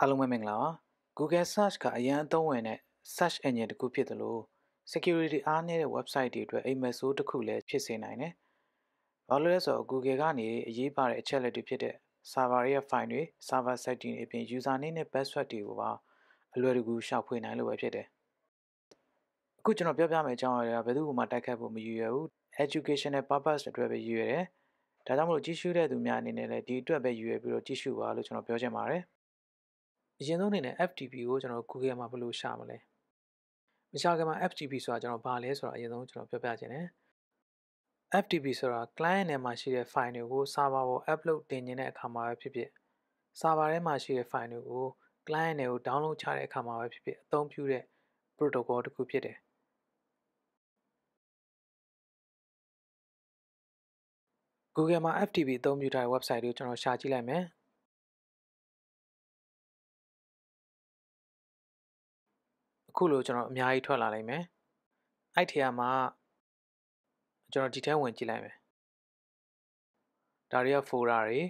အားလုံးပဲမင်္ဂလာပါ Google Search ကအရန်အသုံးဝင်တဲ့ search engine တစ်ခုဖြစ်တယ်လို့ security အားနည်းတဲ့ website တွေအတွက်အိမ်မက်ဆိုးတစ်ခုလည်းဖြစ်စေနိုင်တယ်။ဘာလို့လဲဆိုတော့ Google ကနေအရေးပါတဲ့အချက်လက်တွေဖြစ်တဲ့ server ရဲ့ file တွေ server setting တွေအပြင် user name နဲ့ password တွေကိုပါအလွယ်တကူရှာဖွေနိုင်လို့ပဲဖြစ်တယ်။ အခုကျွန်တော်ပြောပြမယ့်အကြောင်းအရာကဘယ်သူမှတိုက်ခတ်ဖို့မရည်ရွယ်ဘူး educational purpose အတွက်ပဲရည်ရွယ်တယ်။ဒါကြောင့်မလို့ကြီးစုတဲ့သူများအနေနဲ့လည်းဒီအတွက်ပဲရည်ရွယ်ပြီးတော့ကြီးစုပါလို့ကျွန်တော်ပြောချင်ပါတယ်။အရင်ဆုံးအနေနဲ့ FTP ကိုကျွန်တော် Google မှာဘယ်လိုရှာမလဲမရှာခင်မှာ FTP ဆိုတာကျွန်တော်ဘာလဲဆိုတာအရင်ဆုံးကျွန်တော်ပြောပြချင်တယ် FTP ဆိုတာ client ထဲမှာရှိတဲ့ file တွေကို server ပေါ် upload တင်နေတဲ့အခါမှာပဲဖြစ်ဖြစ် server ထဲမှာရှိတဲ့ file တွေကို client တွေကို download ချတဲ့အခါမှာပဲဖြစ်ဖြစ်အသုံးပြုတဲ့ protocol တစ်ခုဖြစ်တယ် Google မှာ FTP အသုံးပြုထားတဲ့ website တွေကိုကျွန်တော်ရှာကြည့်လိုက်မယ်အခုလိုကျွန်တော်အများကြီးထွက်လာနိုင်မယ်အဲ့ထရမှာကျွန်တော်ဒီထဲဝင်ကြည့်လိုက်မယ်ဒါတွေက folder တွေ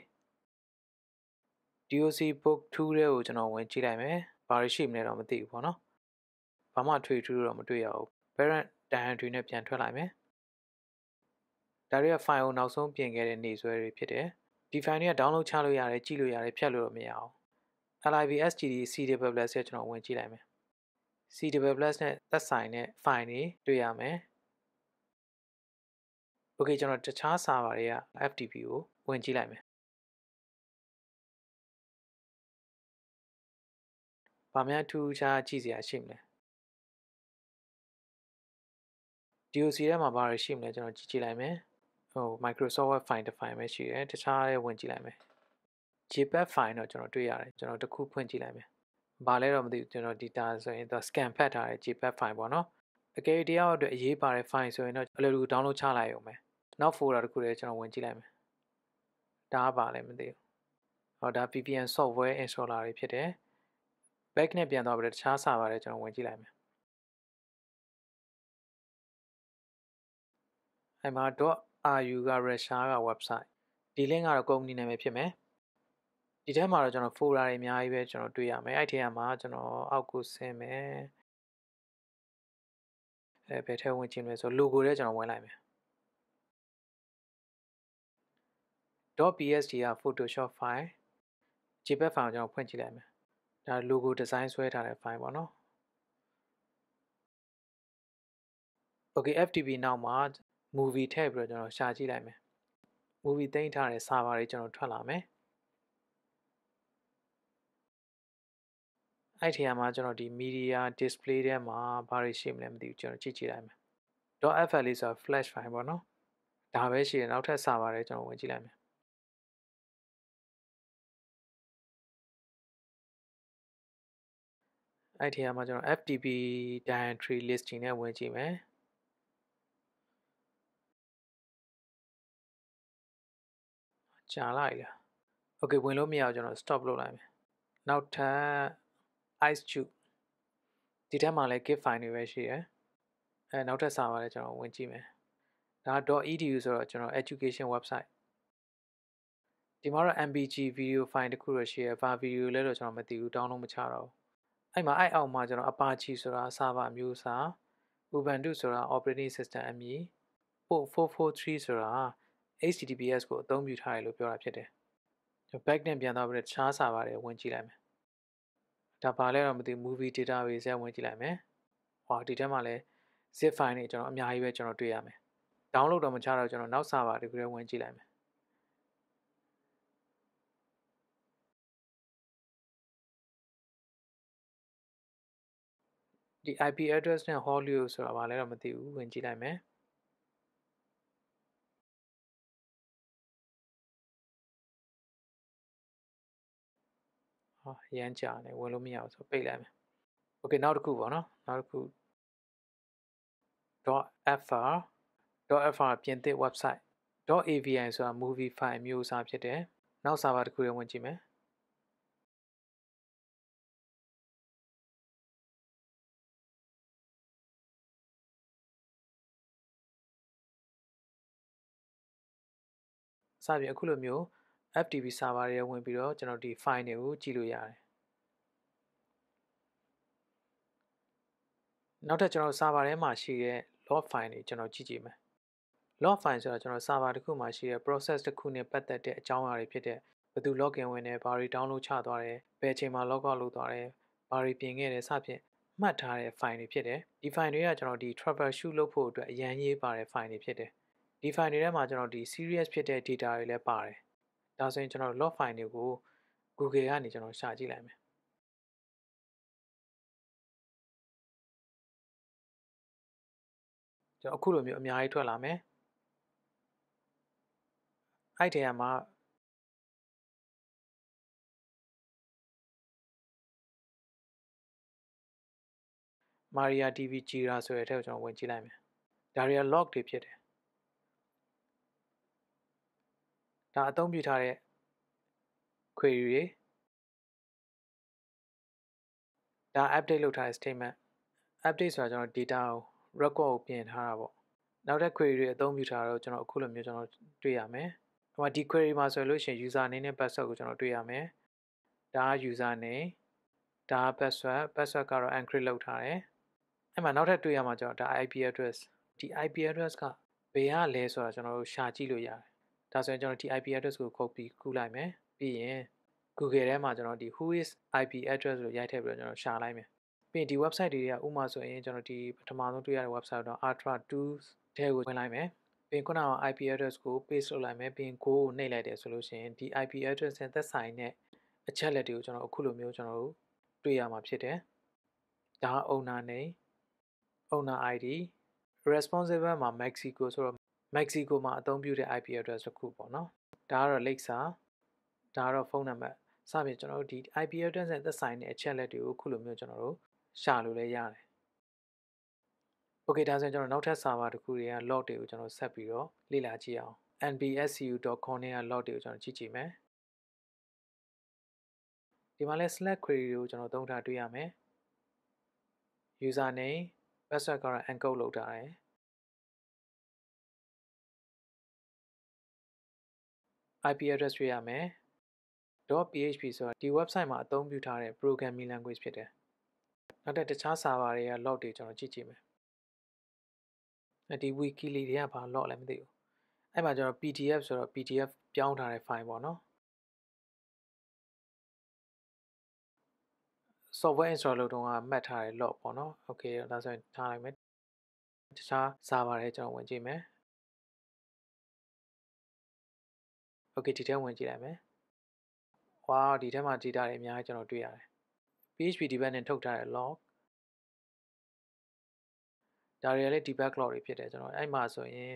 DOC book 2တဲ့ကိုကျွန်တော်ဝင်ကြည့်လိုက်မယ်ဘာတွေရှိမလဲတော့မသိဘူးပေါ့နော်ဘာမှထွေထူးတော့မတွေ့ရဘူး parent directory နဲ့ပြန်ထွက်လိုက်မယ် ဒါတွေက file ကိုနောက်ဆုံးပြင်ခဲ့တဲ့နေဆွဲတွေဖြစ်တယ်ဒီ file တွေက download ချလို့ရတယ်ကြည့်လို့ရတယ်ဖြတ်လို့တော့မရအောင် libstd cdbls ဆက်ကျွန်တော်ဝင်ကြည့်လိုက်မယ် CW+ နဲ့သက်ဆိုင်တဲ့ file တွေတွေ့ရမယ်။ Okay ကျွန်တော်တခြား server တွေက FTP ကိုဝင်ကြည့်လိုက်မယ်။ဘာများထူးခြားကြည့်စရာရှိမလဲ။ DOC ထဲမှာဘာတွေရှိမလဲကျွန်တော်ကြည့်ကြည့်လိုက်မယ်။ ဟို Microsoft Word file တစ် file ပဲရှိတယ်။တခြားတွေဝင်ကြည့်လိုက်မယ်။ JPEG file တော့ကျွန်တော်တွေ့ရတယ်။ကျွန်တော်တစ်ခုဖွင့်ကြည့်လိုက်မယ်။ဘာလဲတော့မသိဘူးကျွန်တော် data ဆိုရင်သူ scan ဖတ်ထားတဲ့ JPEG file ပေါ့နော်အကယ်၍တရားအတွက်အရေးပါတဲ့ file ဆိုရင်တော့အလွယ်တကူ download ချလိုက်ရုံပဲနောက် folder တစ်ခုလည်းကျွန်တော်ဝင်ကြည့်လိုက်မယ်ဒါကပါလဲမသိဘူးဟောဒါ VPN software installer တွေဖြစ်တယ် back နဲ့ပြန်သွားပြီးတော့တခြား server တွေကျွန်တော်ဝင်ကြည့်လိုက်မယ်အဲ့မှာ .ru က Russia က website ဒီ link ကတော့ company နာမည်ဖြစ်မယ်ဒီထဲမှာတော့ကျွန်တော် folder တွေအများကြီးပဲကျွန်တော်တွေ့ရမယ်အဲ့ထဲမှာကျွန်တော်အောက်ကိုဆင်းမယ်အဲဘယ်ထဲဝင်ချင်လဲဆို logo ထဲကျွန်တော်ဝင်လိုက်မယ် .psd က Photoshop file JPEG file ကျွန်တော်ဖွင့်ကြည့်လိုက်မယ်ဒါ logo design ဆွဲထားတဲ့ file ပေါ့နော် Okay FTP နောက်မှာ movie ထည့်ပြီးတော့ကျွန်တော်ရှာကြည့်လိုက်မယ် movie သိမ်းထားတဲ့ server တွေကျွန်တော်ထွက်လာမယ်အဲ့ဒီမှာကျွန်တော်ဒီ media display ထဲမှာဘာတွေရှိမလဲမသိဘူးကျွန်တော်ကြည့်ကြည့်လိုက်မယ် .fl လေးဆိုတာ flash file ပေါ့နော်ဒါပဲရှိတယ်နောက်ထပ် server တွေကျွန်တော်ဝင်ကြည့်လိုက်မယ်အဲ့ဒီမှာကျွန်တော် FTP directory listing နဲ့ဝင်ကြည့်မယ် ကြာလိုက်လား Okay ဝင်လို့မရအောင်ကျွန်တော် stop လုပ်လိုက်မယ်နောက်ထပ် ice tube ဒီထဲမှာလည်း git file တွေပဲရှိတယ်အဲနောက်ထပ်စာပါလဲကျွန်တော်ဝင်ကြည့်မယ်ဒါ .edu ဆိုတော့ကျွန်တော် education website ဒီမှာတော့ mbg video file တခုတော့ရှိရယ်ဘာ video လဲတော့ကျွန်တော်မသိဘူး download မချတော့ဘူးအဲ့မှာအဲ့အောက်မှာကျွန်တော် apache ဆိုတာ server မျိုးစာ ubuntu ဆိုတာ operating system အမည် port 443ဆိုတာ https ကိုအသုံးပြုထားတယ်လို့ပြောတာဖြစ်တယ် back နဲ့ပြန်သွားပြီးတခြား server တွေဝင်ကြည့်လိုက်မယ်ဒါဘာလဲတော့မသိ movie database နဲ့ဝင်ကြည့်လိုက်မယ်ဟောဒီထဲမှာလဲ zip file တွေကျွန်တော်အများကြီးပဲကျွန်တော်တွေ့ရမယ် download တော့မချတော့ကျွန်တော်နောက် server တခုလည်းဝင်ကြည့်လိုက်မယ်ဒီ IP address နဲ့ Hollywood ဆိုတာဘာလဲတော့မသိဘူးဝင်ကြည့်လိုက်မယ် ဟောရမ်းကြာတယ်ဝင်လို့မရဘူးဆိုပိတ်လိုက်မယ်โอเคနောက်တစ်ခုပေါ့နော်နောက်တစ်ခု .fr .fr ပြင်သစ် website .avi ဆိုတာ movie file မျိုးအစားဖြစ်တယ်နောက် server တစ်ခုတွေဝင်ကြည့်မယ်စပြီးအခုလိုမျိုး FTP server တွေဝင်ပြီးတော့ကျွန်တော်ဒီ file တွေကိုကြည့်လို့ရတယ်နောက်ထပ်ကျွန်တော် server ထဲမှာရှိတဲ့ log file တွေကျွန်တော်ကြည့်ကြည့်မယ် log file ဆိုတော့ကျွန်တော် server တစ်ခုမှာရှိတဲ့ process တစ်ခုနဲ့ပတ်သက်တဲ့အကြောင်းအရာတွေဖြစ်တဲ့ဘယ်သူ login ဝင်တယ်ဘာတွေ download ချသွားတယ်ဘယ်အချိန်မှာ log out လုပ်သွားတယ်ဘာတွေပြင်ခဲ့တယ်စသဖြင့်မှတ်ထားတဲ့ file တွေဖြစ်တယ်ဒီ file တွေကကျွန်တော်ဒီ troubleshoot လုပ်ဖို့အတွက်အရန်ရေးပါတဲ့ file တွေဖြစ်တယ်ဒီ file တွေထဲမှာကျွန်တော်ဒီ serious ဖြစ်တဲ့ data တွေလည်းပါတယ် ဒါဆိုရင်ကျွန်တော် log file တွေကို Google ကနေကျွန်တော်ရှာကြည့်လိုက်မယ်ကျွန်တော်အခုလိုမျိုးအများကြီးထွက်လာမယ်အဲ့ဒီထဲမှာ Maria TV Jira ဆိုတဲ့အထက်ကိုကျွန်တော်ဝင်ကြည့်လိုက်မယ်ဒါတွေက log တွေဖြစ်တယ် ဒါအသုံးပြုထားတဲ့ query တွေဒါ update လုပ်ထားတဲ့ statement update ဆိုတာကျွန်တော် data ကို record ကိုပြင်ထားတာပေါ့နောက်ထပ် query တွေအသုံးပြုထားတော့ကျွန်တော်အခုလိုမျိုးကျွန်တော်တွေ့ရမယ်ဟိုမှာဒီ query မှာဆိုလို့ရှိရင် user name နဲ့ password ကိုကျွန်တော်တွေ့ရမယ်ဒါက user name ဒါ password password ကတော့ encrypt လုပ်ထားတယ်အဲ့မှာနောက်ထပ်တွေ့ရမှာကျွန်တော်ဒါ IP address ဒီ IP address ကဘယ်ကလဲဆိုတာကျွန်တော်တို့ရှာကြည့်လို့ရတယ် ဒါဆိုရင်ကျွန်တော်ဒီ IP address ကိုခုတ်ပြီးကူးလိုက်မယ်ပြီးရင် Google ထဲမှာကျွန်တော်ဒီ who is IP address ကိုရိုက်ထည့်ပြီးတော့ကျွန်တော်ရှာလိုက်မယ်ပြီးရင်ဒီ website တွေကဥမာဆိုရင်ကျွန်တော်ဒီပထမဆုံးတွေ့ရတဲ့ website တော့ Ultra Tools ထဲကိုဝင်လိုက်မယ်ပြီးရင်ခုနက IP address ကို paste လုပ်လိုက်မယ်ပြီးရင် go ကိုနှိပ်လိုက်တယ်ဆိုလို့ရှိရင်ဒီ IP address နဲ့သက်ဆိုင်တဲ့အချက်လက်တွေကိုကျွန်တော်အခုလိုမျိုးကျွန်တော်တို့တွေ့ရမှာဖြစ်တယ်ဒါ owner name owner ID responsible မှာ Mexico ဆိုတော့ Mexico မှာအသုံးပြုတဲ့ IP address တစ်ခုပေါ့နော်ဒါကတော့လိပ်စာဒါကတော့ဖုန်းနံပါတ်စပြင်ကျွန်တော်တို့ဒီ IP address နဲ့သက်ဆိုင်တဲ့အချက်လက်တွေကိုခုလိုမျိုးကျွန်တော်တို့ရှာလို့လည်းရတယ် Okay ဒါဆိုရင်ကျွန်တော်နောက်ထပ် server တစ်ခုတွေက log တွေကိုကျွန်တော်ဆက်ပြီးတော့လေ့လာကြည့်အောင် nbscu.com နဲ့က log တွေကိုကျွန်တော်ကြည့်ကြည့်မယ်ဒီမှာလဲ slack query တွေကိုကျွန်တော်သုံးထားတွေ့ရမယ် user name password ကတော့ encode လုပ်ထားတယ် IP address တွေ့ရမယ် .php ဆိုတာဒီ website မှာအသုံးပြုထားတဲ့ programming language ဖြစ်တယ်နောက်တဲ့တခြား server တွေက log တွေကျွန်တော်ကြည့်ကြည့်မယ်ဒီ wiki လေးတွေကဘာ log လဲမသိဘူးအဲ့မှာကျွန်တော် PDF ဆိုတော့ PDF ပြောင်းထားတဲ့ file ပေါ့နော် software install လုပ်တော့ကမှတ်ထားတဲ့ log ပေါ့နော် okay ဒါဆိုရင်ထားလိုက်မယ်တခြား server တွေကျွန်တော်ဝင်ကြည့်မယ် okay ဒီထဲဝင်ကြည့်လိုက်မယ်ဟွာဒီထဲမှာ data တွေအများကြီးကျွန်တော်တွေ့ရတယ် PHP debug နဲ့ထုတ်ထားတဲ့ log ဒါတွေကလည်း debug log တွေဖြစ်တယ်ကျွန်တော်အဲ့မှာဆိုရင်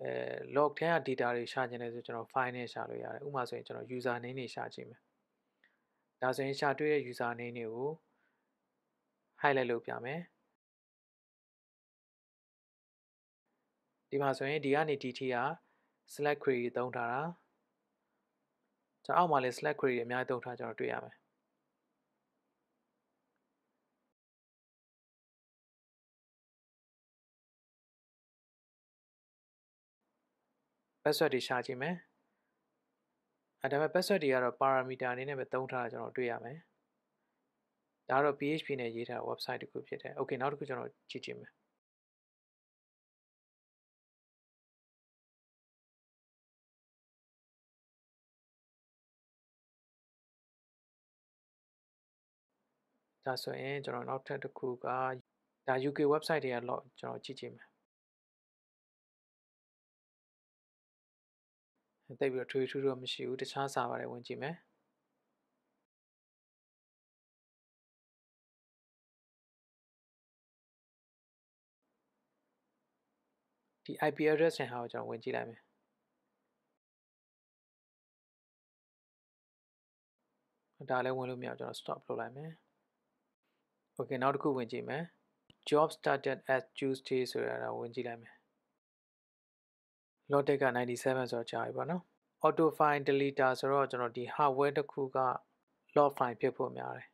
အဲ log ထဲက data တွေရှာချင်တယ်ဆိုကျွန်တော် file နဲ့ရှာလို့ရတယ်ဥပမာဆိုရင်ကျွန်တော် user name တွေရှာကြည့်မယ်ဒါဆိုရင်ရှာတွေ့တဲ့ user name တွေကို highlight လုပ်ပြမယ်ဒီမှာဆိုရင်ဒီကနေ dt က select query သုံးထားတာကျွန်တော်အောက်မှာလည်း select query အများကြီးသုံးထားကျွန်တော်တွေ့ရမယ်။ password တွေရှာကြည့်မယ်။အဲဒါပေမဲ့ password တွေကတော့ parameter အနေနဲ့ပဲသုံးထားတာကျွန်တော်တွေ့ရမယ်။ဒါကတော့ PHP နဲ့ရေးထားတဲ့ website တစ်ခုဖြစ်တယ်။ Okay နောက်တစ်ခုကျွန်တော်ကြည့်ကြည့်မယ်။။ ဒါဆိုရင်ကျွန်တော်နောက်ထပ်တစ်ခုကဒါ UK website တွေကတော့ကျွန်တော်ကြည့်ကြည့်မယ်။တိတ်ပြီးတော့ထွေးထူးတော့မရှိဘူးတခြားစာပါတယ်ဝင်ကြည့်မယ်ဒီ IP address နဲ့ဟာကိုကျွန်တော်ဝင်ကြည့်လိုက်မယ်ဒါလည်းဝင်လို့မရကျွန်တော် stop လုပ်လိုက်မယ် Okay နောက်တစ်ခုဝင်ကြည့်မယ် job started at Tuesday ဆိုတာဝင်ကြည့်လိုက်မယ် logic က97ဆိုတော့ကြာပြီပေါ့နော် auto file deleter ဆိုတော့ကျွန်တော်ဒီ hardware တစ်ခုက log file ဖြစ်ဖို့များတယ်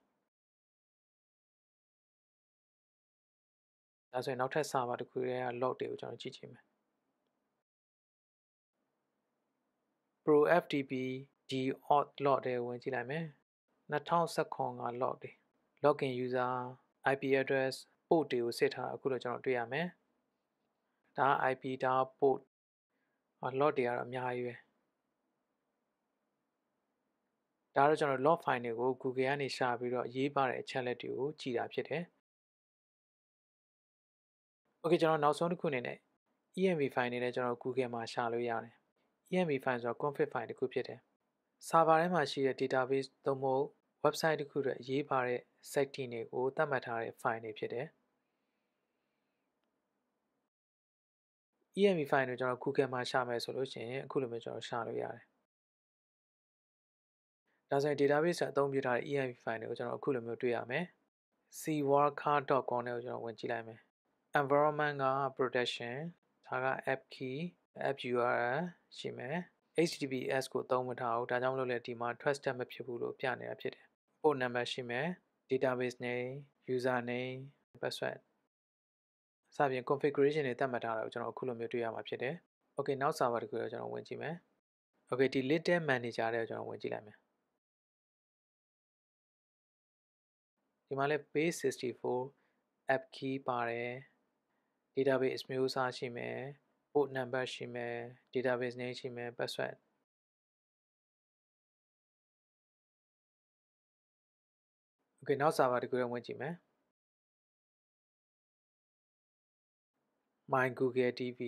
ဒါဆိုရင်နောက်ထပ် server တစ်ခုရဲ့ log တွေကိုကျွန်တော်ကြည့်ကြည့်မယ် pro ftp d auth log တွေဝင်ကြည့်လိုက်မယ်2019က log တွေ login user ip address port တွေကိုစစ်ထားတာအခုတော့ကျွန်တော်တွေ့ရမယ်ဒါ ip ဒါ port log တွေကတော့အများကြီးပဲဒါတော့ကျွန်တော် log file တွေကို Google ကနေရှာပြီးတော့ရေးပါတဲ့အချက်လက်တွေကိုကြည်တာဖြစ်တယ် Okay ကျွန်တော်နောက်ဆုံးတစ်ခုအနေနဲ့ EMV file နေနဲ့ကျွန်တော် Google မှာရှာလို့ရတယ် EMV file ဆိုတော့ config file တစ်ခုဖြစ်တယ်။ server ထဲမှာရှိတဲ့ database သို့မဟုတ် website တစ်ခုအတွက်ရေးပါတဲ့ setting တွေကိုသတ်မှတ်ထားတဲ့ file တွေဖြစ်တယ်။ EMV file ကိုကျွန်တော် Google မှာရှာမယ်ဆိုလို့ရှိရင်အခုလိုမျိုးကျွန်တော်ရှာလို့ရတယ်။ဒါဆိုရင် database အသုံးပြုထားတဲ့ EMV file တွေကိုကျွန်တော်အခုလိုမျိုးတွေ့ရမယ်။ cworker.com နဲ့ကိုကျွန်တော်ဝင်ကြည့်လိုက်မယ်။ environment က protection ဒါက app key app url ရှိမယ် https ကိုသုံးမထားဘူးဒါကြောင့်မလို့လေဒီမှာ trusted မဖြစ်ဘူးလို့ပြနေတာဖြစ်တယ် port number ရှိမယ် database name user name password စပြင် configuration တွေသတ်မှတ်ထားတာကိုကျွန်တော်အခုလိုမျိုးတွေ့ရမှာဖြစ်တယ် okay နောက် server တခုတော့ကျွန်တော်ဝင်ကြည့်မယ် okay ဒီ little manager တွေကိုကျွန်တော်ဝင်ကြည့်လိုက်မယ်ဒီမှာလဲ base 64 app key ပါတယ် database မျိုးစားရှိမယ် port number ရှိမယ် database name ရှိမယ် password Okay နောက် server တခုတော့ဝင်ကြည့်မယ် My Google TV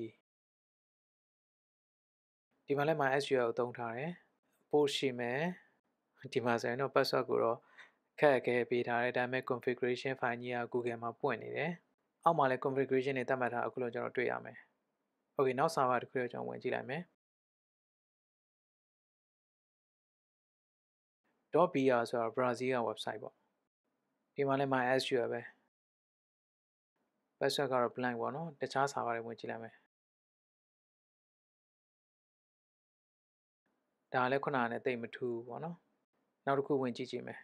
ဒီမှာလည်း My SQL ကိုသုံးထားတယ် port ရှိမယ်ဒီမှာဆိုရင်တော့ password ကိုတော့ခက်ခဲပေးထားတယ်ဒါပေမဲ့ configuration file ကြီးက Google မှာပွင့်နေတယ်အောက်မှာလည်း configuration တွေသတ်မှတ်ထားအခုလို့ကျွန်တော်တွေ့ရမယ် Okay နောက် server တစ်ခုတော့ကျွန်တော်ဝင်ကြည့်လိုက်မယ် .br ဆိုတာ Brazil က website ပေါ့ ဒီမှာလည်း MySQL ပဲ password ကတော့ blank ပေါ့နော်တခြား server တွေဝင်ကြည့်လိုက်မယ်ဒါလည်းခုနကနဲ့တိတ်မထူးပေါ့နော်နောက်တစ်ခုဝင်ကြည့်ကြည့်မယ်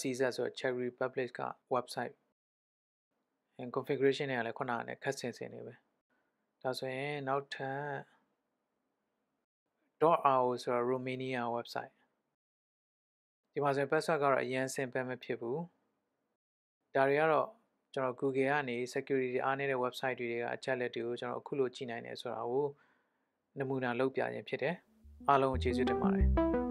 .cz ဆိုတော့ Czech Republic က website and configuration တွေကလည်းခုနကနဲ့ခက်ဆင်ဆင်နေပဲဒါဆိုရင်နောက်ထပ် .ro ဆိုတော့ Romania website ဒီမှာဆိုရင် password ကတော့အရင် simple မဖြစ်ဘူးဒါတွေကတော့ကျွန်တော် Google ကနေ security အားနည်းတဲ့ website တွေကအချက်လက်တွေကိုကျွန်တော်အခုလိုကြည့်နိုင်တယ်ဆိုတာကိုနမူနာလုပ်ပြခြင်းဖြစ်တယ်အားလုံးကျေးဇူးတင်ပါတယ်